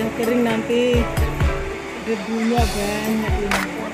udah kering nanti. Debunya banyak ini